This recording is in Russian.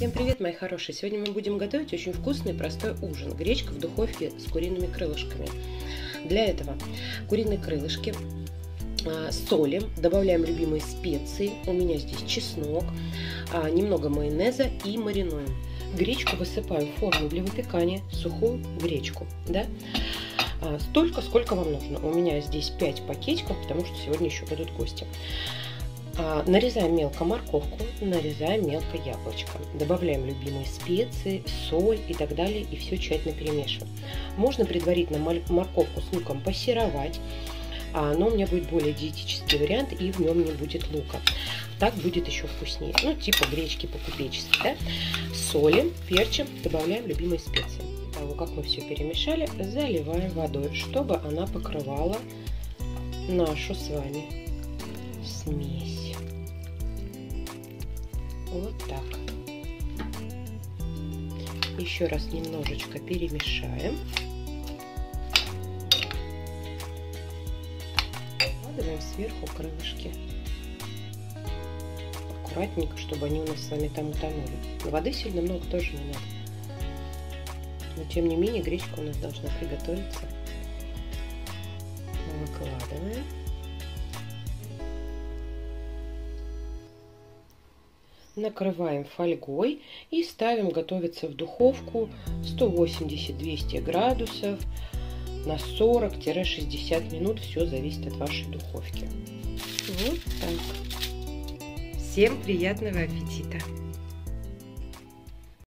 Всем привет, мои хорошие! Сегодня мы будем готовить очень вкусный простой ужин. Гречка в духовке с куриными крылышками. Для этого куриные крылышки а, солим, добавляем любимые специи. У меня здесь чеснок, а, немного майонеза и маринуем. Гречку высыпаю в форму для выпекания, сухую гречку. Да? А, столько, сколько вам нужно. У меня здесь 5 пакетиков, потому что сегодня еще будут гости. А, нарезаем мелко морковку, нарезаем мелко яблочко. Добавляем любимые специи, соль и так далее. И все тщательно перемешиваем. Можно предварительно морковку с луком пассеровать. А, но у меня будет более диетический вариант и в нем не будет лука. Так будет еще вкуснее. Ну, типа гречки по-купечески, да? Солим, перчим, добавляем любимые специи. Того, как мы все перемешали, заливаем водой, чтобы она покрывала нашу с вами смесь. Вот так. Еще раз немножечко перемешаем. Вкладываем сверху крылышки. Аккуратненько, чтобы они у нас с вами там утонули. Воды сильно много тоже не надо. Но тем не менее гречка у нас должна приготовиться. Выкладываем. Накрываем фольгой и ставим готовиться в духовку 180-200 градусов на 40-60 минут. Все зависит от вашей духовки. Вот так. Всем приятного аппетита!